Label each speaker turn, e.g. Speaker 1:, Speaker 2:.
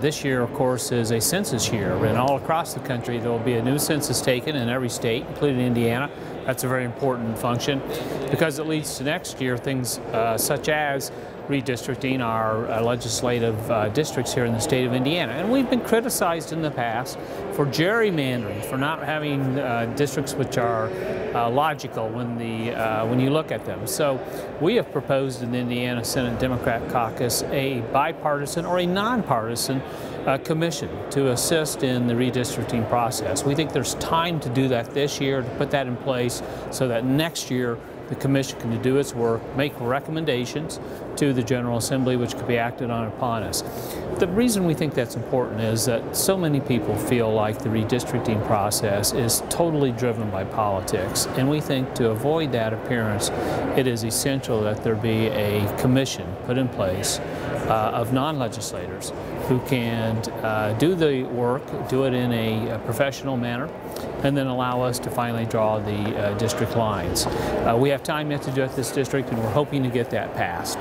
Speaker 1: This year, of course, is a census year, and all across the country there will be a new census taken in every state, including Indiana. That's a very important function because it leads to next year things uh, such as redistricting our uh, legislative uh, districts here in the state of Indiana. And we've been criticized in the past for gerrymandering, for not having uh, districts which are uh, logical when, the, uh, when you look at them. So we have proposed in the Indiana Senate Democrat Caucus a bipartisan or a nonpartisan uh, commission to assist in the redistricting process. We think there's time to do that this year, to put that in place so that next year the Commission can do its work, make recommendations to the General Assembly which could be acted on upon us. The reason we think that's important is that so many people feel like the redistricting process is totally driven by politics, and we think to avoid that appearance, it is essential that there be a commission put in place uh, of non-legislators who can uh, do the work, do it in a, a, professional manner, and then allow us to finally draw the uh, district lines. Uh, we have time yet to do it this district, and we're hoping to get that passed.